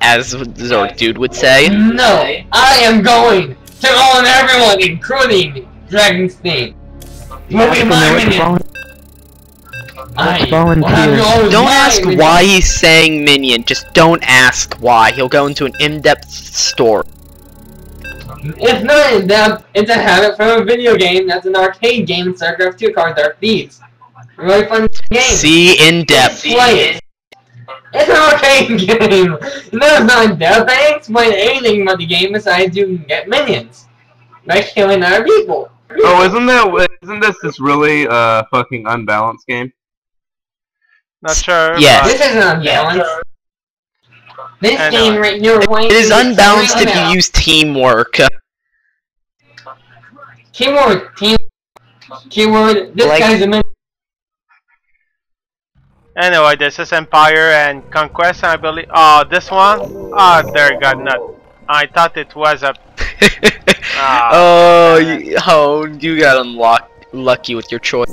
as Zerg Dude would say. No, I am going to own everyone, including Dragon's Theme. Moving my volunteer. will have you always Don't ask minion. why he's saying minion, just don't ask why. He'll go into an in-depth story. It's not in depth. It's a habit from a video game. That's an arcade game. StarCraft 2 cards are thieves. Really fun game. See in-depth. Play it. It's an arcade game. No, it's not in depth. I didn't explain anything about the game besides you can get minions by killing other people. Oh, isn't that isn't this this really uh fucking unbalanced game? Not sure. Yes. This isn't unbalanced. This I know. game right here. It is unbalanced if you use teamwork. Teamwork, Team. Keyword. This Like- guy's a minion. Anyway, this is Empire and Conquest, I believe. Oh, this one? Oh, there, got nut. I thought it was a. Ah, oh, you, oh, you got unlocked, lucky with your choice.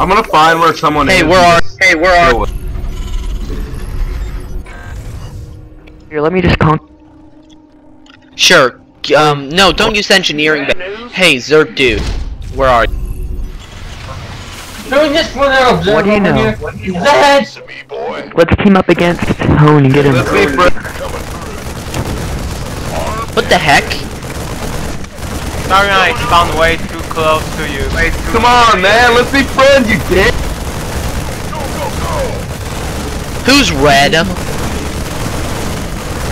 I'm gonna find where someone is. Hey, is. where are? Hey, where are? Deal with- Here, let me just con- Sure. Um, no, don't use engineering. But hey, Zerg dude, where are you? Can we just put an observer What do you over know? here? Zed! Let's team up against Hone and get him. Let's see, Fred. What the heck? Sorry, I spawned way too close to you. Come on, man. Let's be friends, you dick. Who's red?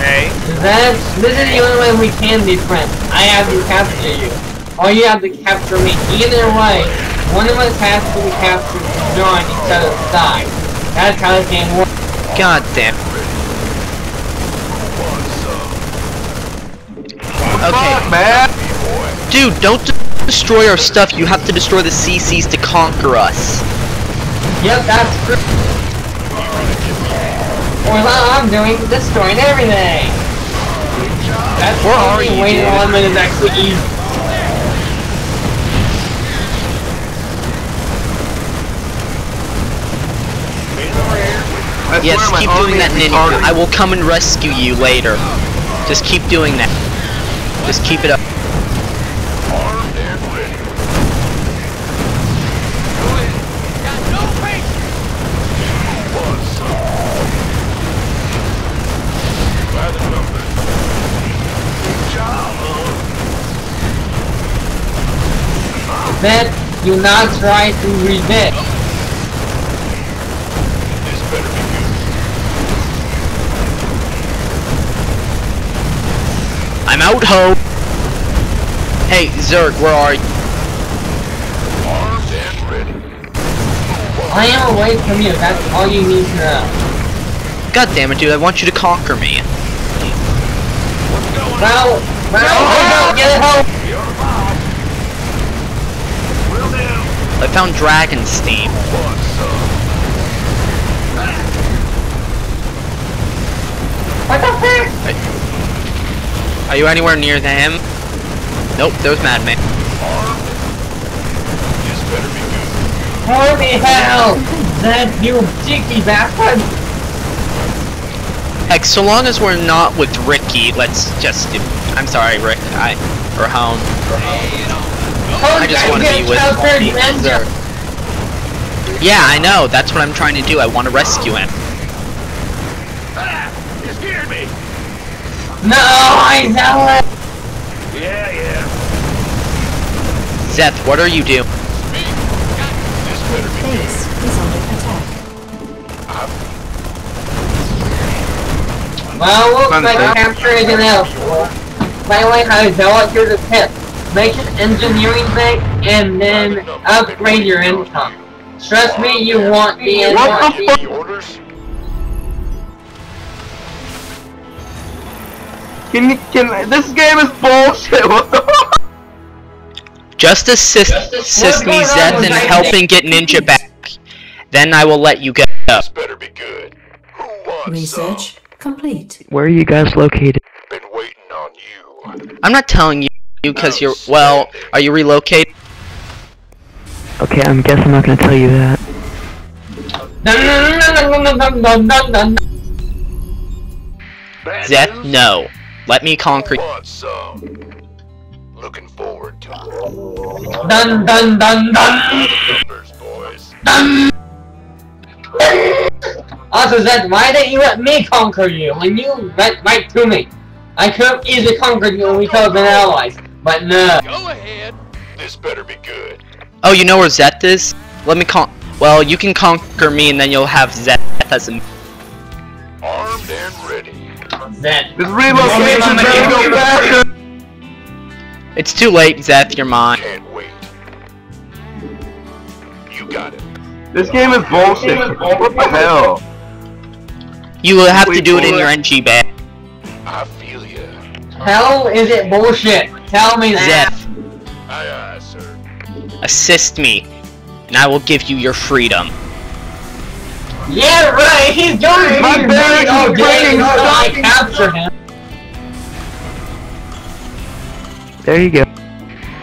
Hey. Zed, this is the only way we can be friends. I have to capture you. Or you have to capture me. Either way, one of us has to be captured to join each other's side. That's how this game works. God damn. Okay, Fuck, man. dude, don't destroy our stuff. You have to destroy the CCs to conquer us. Yep, that's true. Or what I'm doing, destroying everything. That's Where the are only you, way dude? to eliminate is actually easy. I Yes, keep doing that, Ninja. retarded. I will come and rescue you later. Just keep doing that. Just keep it up. Then, do not try to resist. I'm out, ho. Hey, Zerg, where are you? I am away from you, that's all you need to know. God damn it, dude! I want you to conquer me. Well, well, no, get it home! I found dragon steam. What the fuck? Are you anywhere near to him? Nope, there's Madman. Holy hell! That you cheeky bastard! Heck, so long as we're not with Ricky, let's just do. I'm sorry, Rick. I or Hone. I just want to be with Zerg. Yeah, I know. That's what I'm trying to do. I want to rescue him. No, I know it! Zeth, what are you doing? Base is under attack. Well, looks like Sunset. capture is inevitable. By the way, how to develop here's a tip. Make an engineering thing and then upgrade your income. Trust me, you want the What the fuck? Can you, can, this game is bullshit, what the fuck? Just assist, assist me, going Zeth, in helping get Ninja back. Then I will let you go. better be good. Who wants Research complete. Where are you guys located? Been waiting on you. I'm not telling you because you're. Well, are you relocated? Okay, I'm guess I'm not gonna tell you that. Zeth, no. Let me conquer. Want some? Looking forward to it. Dun dun dun dun Numbers, boys. Ah, dun. Also, Zed, why didn't you let me conquer you when you went right to me? I could have easily conquered you and we could have been allies, but no. Go ahead. This better be good. Oh, you know where Zeth is? Let me con. Well, you can conquer me, and then you'll have Zeth as a. Armed and ready. Zed. This relocation better go faster! It's too late, Zeth. You're mine. Can't wait. You got it. This game is bullshit. What the hell? You will have to do it in your. NG bag. I feel ya. Hell is it bullshit? Tell me that. Zeth, Aye, aye, sir. assist me, and I will give you your freedom. Yeah, right. He's going. My he's barracks going- is oh, dang, I capture him. There you go.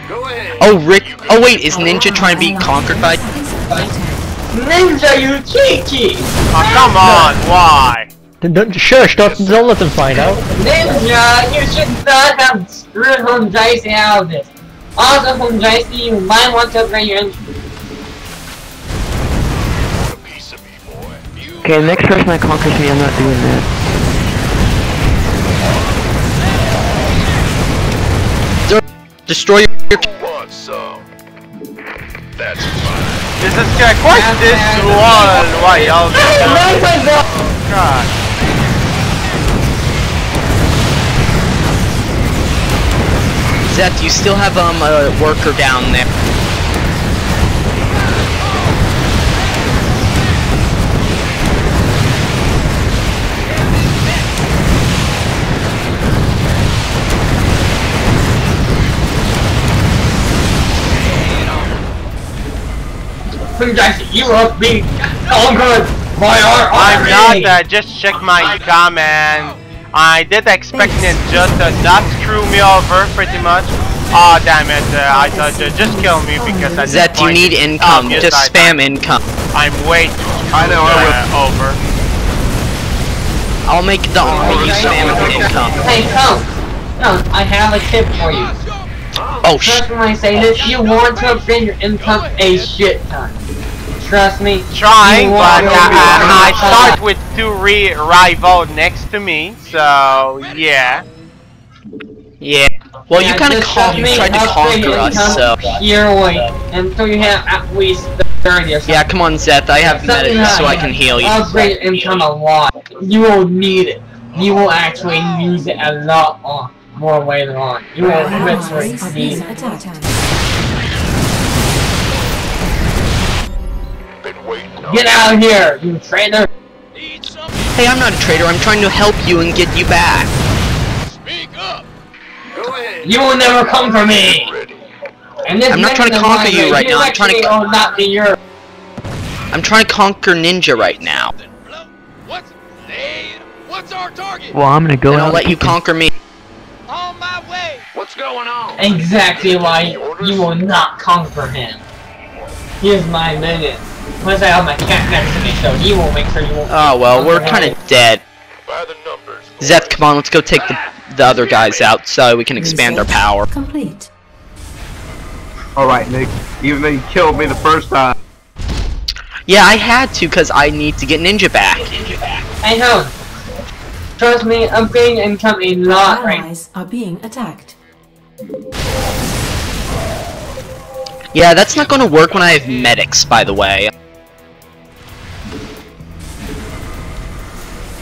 Go ahead. Oh, Rick. Oh, wait. Is Ninja trying to be conquered by? Ninja, you cheeky. Oh, come on, why? Then don't, shush, don't, don't let them find out. Ninja, you should not have screwed Honejasi out of this. Also, Honejasi, you might want to upgrade your engine. Okay, the next person that conquers me, I'm not doing that. Destroy your. Who wants some? That's fine. This is correct. What's this wall? Why all this? God. Zeth, you still have um a worker down there. Honejasi, you are being conquered by our I'm army. not. Uh, just check my comment. I did expect Ninja to not screw me over, pretty much. Oh damn it! Uh, I thought uh, just kill me because at this Zeth, you need income. obvious Just spam income. I'm way too I know, I will. uh, over. I'll make the army you spam income. Hey, come. Come, I have a tip for you. Oh sh. Trust me when I say this, you want to upgrade your income a shit ton. Trust me. Trying, but uh, to uh, I start with two re rival next to me, so yeah. Yeah. Well, you kind of just you tried to conquer your us, income so. Yearly, until you have at least 30 or something. Yeah, come on, Zeth. I have Something medics, so I can heal you. Upgrade your income a lot. You will need it. You will actually use it a lot on more later on. You will literally Allies are need being it. attacked. Been waiting on Get out of here, you traitor! Hey, I'm not a traitor. I'm trying to help you and get you back. Speak up. Go ahead. You will never come for me! And this I'm not trying to conquer you right right now, I'm trying to- actually will not be your. I'm trying to conquer Ninja right now. What's What's our target? Well, I'm gonna go And out I'll let you conquer me. On my way. What's going on? Exactly why you will not conquer him. Here's my minute. Once I have my cat next to me, so he will make sure you won't. Oh, well, we're conquer kind him. of dead. By the numbers. Zeth, come on, let's go take the, the other guys out so we can expand our power. Complete. Alright, Nick. Even though you killed me the first time. Yeah, I had to because I need to get Ninja back. Hey, Helen. Trust me, upgrading income a lot right Allies are being attacked. Yeah, that's not going to work when I have medics, by the way.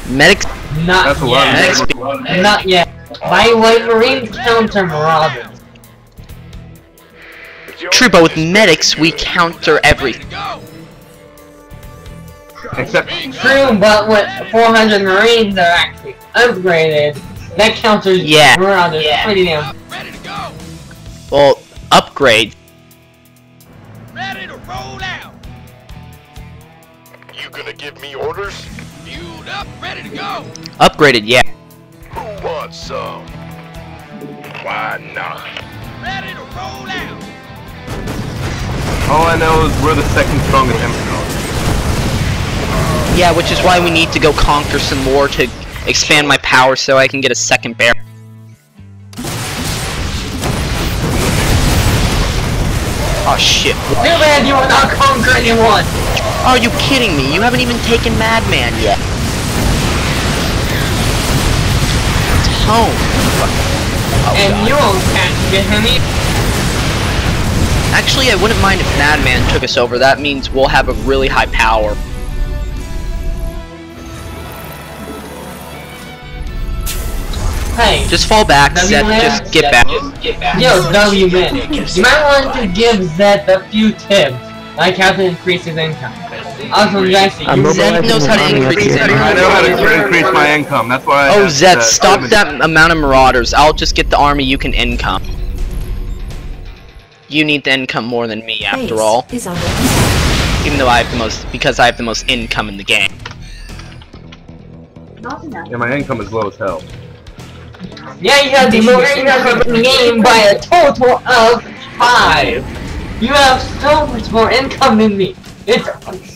Medics, Not That's a lot of yet. medics, Not yet. By the way, Marines counter Marauders. true, but with medics, we counter everything. Except, True, but with 400 Marines are actually upgraded, that counters Yeah. Marauders pretty damn. Ready to go. Well, upgrade. Ready to roll out. You gonna give me orders? Fueled up, ready to go. Upgraded, yeah. Who wants some? Why not? Ready to roll out. all I know is we're the second strongest empire. Yeah, which is why we need to go conquer some more to expand my power so I can get a second bear. Oh shit. Too bad you will not conquer anyone! Are you kidding me? You haven't even taken Madman yet. It's home. Oh, and God. you won't catch me. Actually, I wouldn't mind if Madman took us over. That means we'll have a really high power. Hey, Just fall back, W Zed. man? Just get back. yo, W man. You might want to give Zed a few tips, like how to increase his income. Also, Jesse, Zed knows how to an army up increase here. it. I know how to increase my income. That's why. I Oh, have Zed, stop image. that amount of marauders. I'll just get the army you can income. You need the income more than me, after all. is under attack. Even though I have the most, because I have the most income in the game. Yeah, my income is low as hell. Yeah, you have the most income in the game by a total of five. You have so much more income than me. It's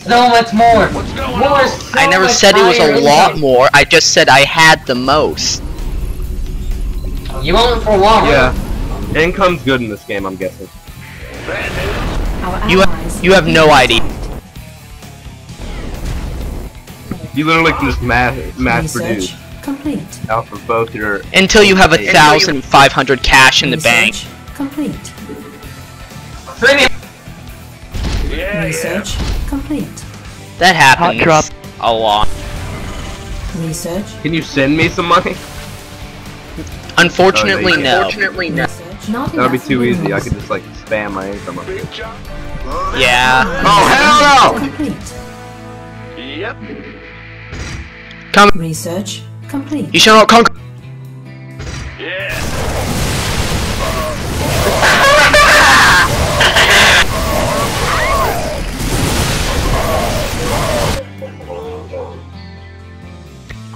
so much more. More. So I never much said it was a lot income. more. I just said I had the most. You want it for a while. Yeah, income's good in this game. I'm guessing. You ha- allies you have no are idea. You literally can just mass mass Research produce complete. off of both your. Until you have a thousand five hundred cash in the bank. Complete. Premium. Research complete. That happens drop. a lot. Research. Can you send me some money? Unfortunately, Oh, they- no. Research. Not That would be enough too easy. I could just like spam my income up here. Yeah. Oh hell no! Complete. Yep. Come. Research complete. You shall not conquer. Yeah.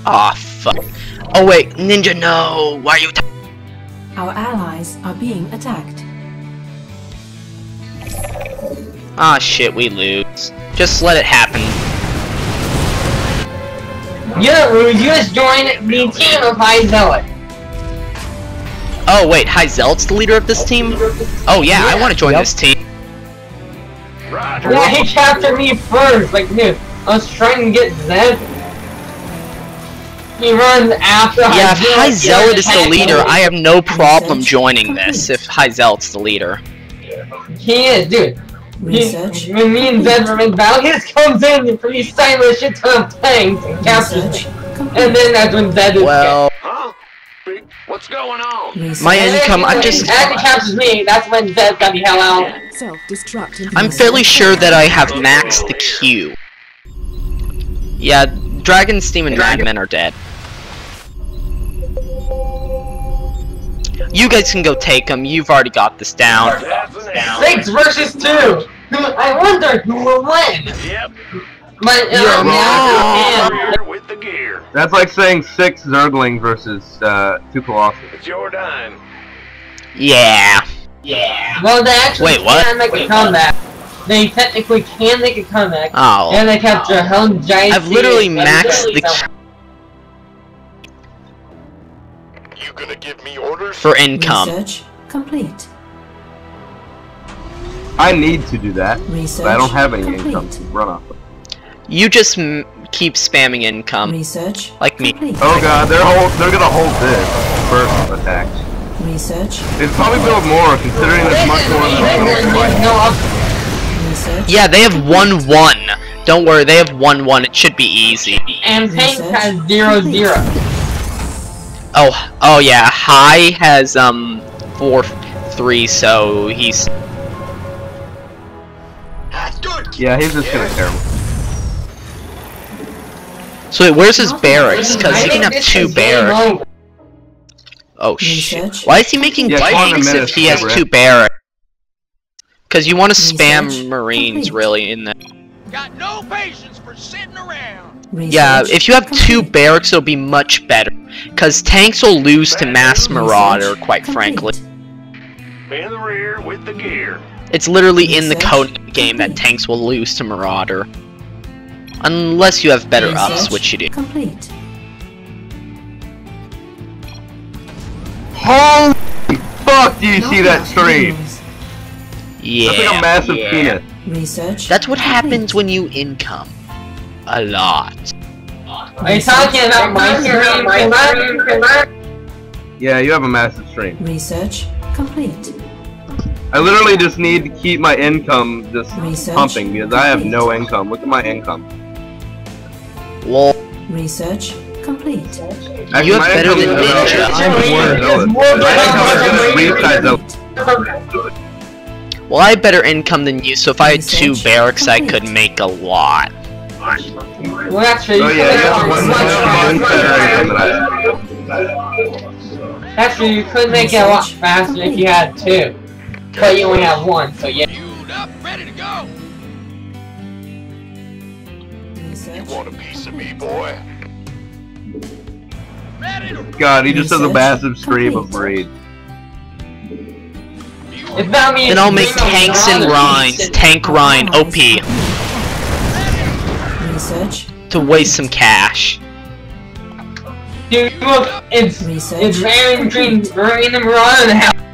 Aw, fuck. Oh wait, Ninja, no! Why are you? Our allies are being attacked. Ah, shit, we lose. Just let it happen. You don't lose. You just join the team of High Zealot. Oh wait, High Zealot's the leader of this team? Oh yeah, I want to join Yep. this team. Roger. Yeah, he captured me first. Like, dude, I was trying to get Zed. He runs after Yeah, if High he Zealot is the leader, me. I have no problem joining this if High Zealot's the leader. He is, dude. He, Research. when me and Zed were in battle, he just comes in and frees silent shit ton of tanks and captures me. And then that's when Zed is Well, Huh? What's going on? Research. my income, I when just... Zed captures me, that's when Zed got the hell out. Self-destruct. I'm fairly sure that I have maxed the Q. Yeah, Dragon, Steam, and Dragon. Madmen are dead. You guys can go take them. You've already got this down. That's. Six versus two. I wonder who will win. Yep. But uh, You're now wrong. and with the gear. That's like saying six Zergling versus uh, two Colossus. It's your dime. Yeah. Yeah. well, they actually Wait, what? can make a comeback. They technically can make a comeback. Oh. And they capture Helen Giant. I've literally maxed the Q You gonna give me orders? for income. Research complete. I need to do that, Research but I don't have any complete. income to run off of. You just m keep spamming income. Research Like me. complete. Oh god, they're hold, they're gonna hold this first attack. Research. They'd probably build more, considering there's much more than the fight. no up- Research. Yeah, they have 1-1. Don't worry, they have 1-1. It should be easy. and Tank Research has zero complete. zero. Oh, oh yeah. High has um four three, so he's Yeah, he's just gonna tear me. so. Wait, where's his barracks? Because he can have two is barracks. Oh, oh shit! Why is he making Yeah, twenty tanks if he has two barracks? Because you want to spam marines really in the. Got no patience for sitting around. Yeah, if you have two barracks, it'll be much better. Because tanks will lose to mass marauder, quite frankly. In the rear with the gear. It's literally in the Research code game that tanks will lose to marauder. Unless you have better ups, which you do. Complete. Holy fuck! Do you Not see that stream? minerals. Yeah. That's like a massive yeah. penis. Research. That's what complete. happens when you income. A lot. Are you talking about my stream? Yeah, you have a massive stream. Research complete. I literally just need to keep my income just Research pumping because I have no income. Look at my income. Lol. Research complete. Actually, You have better than me. I'm More My income is three times Complete. out. Well, I have better income than you, so if I had two Research barracks, I could make a lot. Well, actually, Oh you yeah, could make one, it one much better income faster. than I have. Actually, you could make it a lot faster if you had two. But you only have one, so yeah. Fueled up, ready to go. Research Want a piece of me, boy? God, he just has a massive stream of complete. breed. It's not me. Then I'll make tanks and brother. Rhines. Tank Rhine, OP. Research To waste some cash. Dude, look, it's Research it's very between Marine and Marine and how.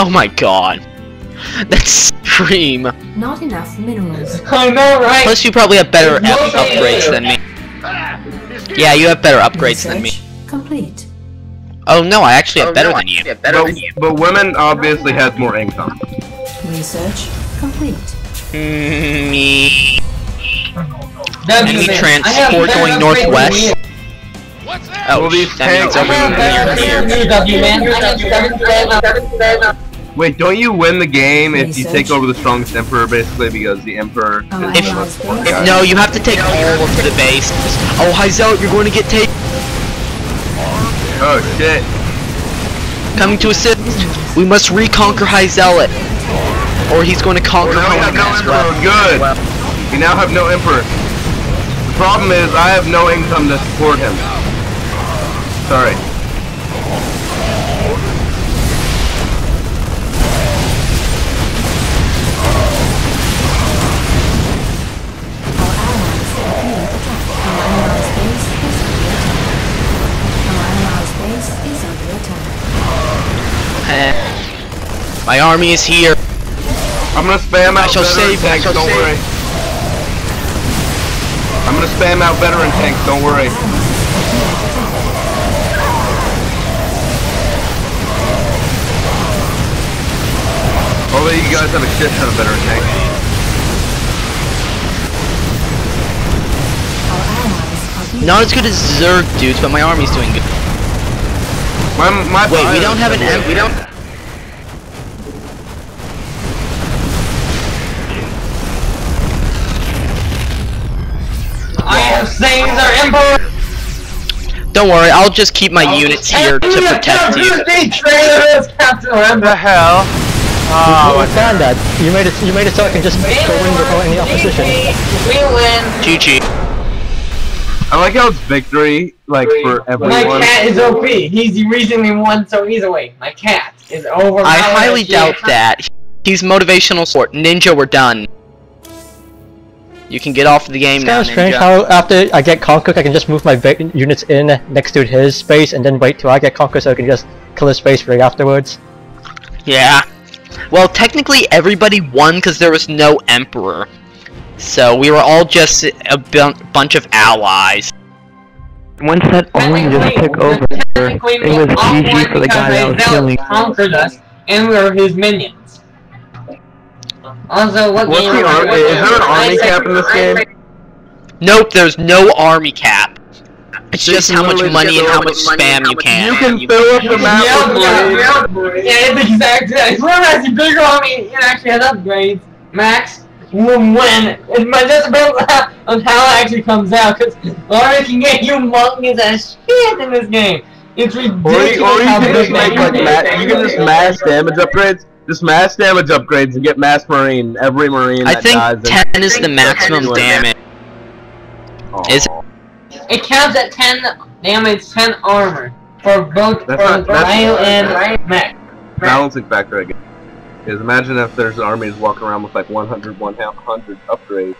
Oh my god. That's stream. Not enough minerals. I know, right? Plus, you probably have better up- upgrades than me. Yeah, you have better upgrades than me. Research complete. Oh no, I actually have better than you. But, but women obviously has more income. Research complete. Mm, me. That's Enemy transport I have better going northwest. What's that? Oh, Well, these that means tanks over I have better here. Wait, don't you win the game if you take over the strongest emperor, basically, because the emperor Oh, is I the know, most important guy? No, you have to take all of the base. Oh, Hyzel, you're going to get taken. Oh shit. Coming to assist. We must reconquer High Zealot. Or he's going to conquer Now we have no Hoenn well. emperor. Good. We now have no emperor. The problem is I have no income to support him. Sorry. My army is here. I'm gonna spam out I shall veteran save- tanks, shall don't save. worry. I'm gonna spam out veteran tanks, don't worry. Although you guys have a shit ton of veteran tanks. Our allies are being Not as good as Zerg dudes, but my army's doing good. My, my Wait, we don't have an M. We don't. I have saved our emperor. Don't worry, I'll just keep my units here to protect you. Traitors, Captain What the Emperor. hell? Oh, I Oh, understand that. You made it. You made it so I can just go in without any opposition. We win. GG. I like how it's victory, like, for everyone. My cat is OP. He's the reason we won so easily. My cat is over. I highly doubt that. He's motivational sport. Ninja, we're done. You can get off the game It's now, kind of strange how after I get conquered, I can just move my units in next to his space and then wait till I get conquered so I can just kill his space right afterwards. Yeah. Well, technically everybody won because there was no emperor. So we were all just a bu- bunch of allies. Once that army just took over, it was GG for the guy that was killing. conquered us, and we were his minions. Also, what What's game the army? Is there an army I- cap in this game? Nope, there's no army cap. It's So just how much money and how much the money spam you can. You can fill up the map Yeah, with yeah, blades. yeah, yeah, it's exactly that. Whoever has the bigger army, it actually has upgrades. Max will win. It might just depends on how, it actually comes out, because army can get you humongous as shit in this game. It's Or ridiculous you, or you how can just make they like are. ma- you can just mass damage upgrades. Just mass damage upgrades and get mass marine. Every marine I that think dies. 10 is the maximum damage. Is It counts at 10 damage, 10 armor. For both That's for not- Bio and Mech. Balancing factor, I guess. is imagine if there's armies walking around with like 100, 100 upgrades.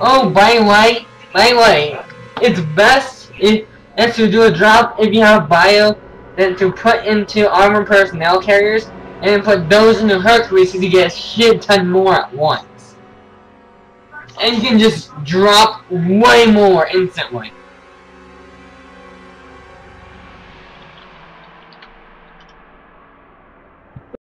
Oh, by the way, by the way, it's best if, if to do a drop if you have bio than to put into armor personnel carriers and put those into Hercules so you get a shit ton more at once. And you can just drop way more instantly.